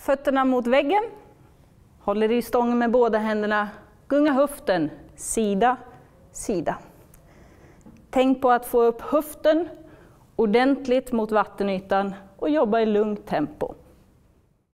Fötterna mot väggen. Håller i stången med båda händerna. Gunga höften sida, sida. Tänk på att få upp höften ordentligt mot vattenytan och jobba i lugnt tempo.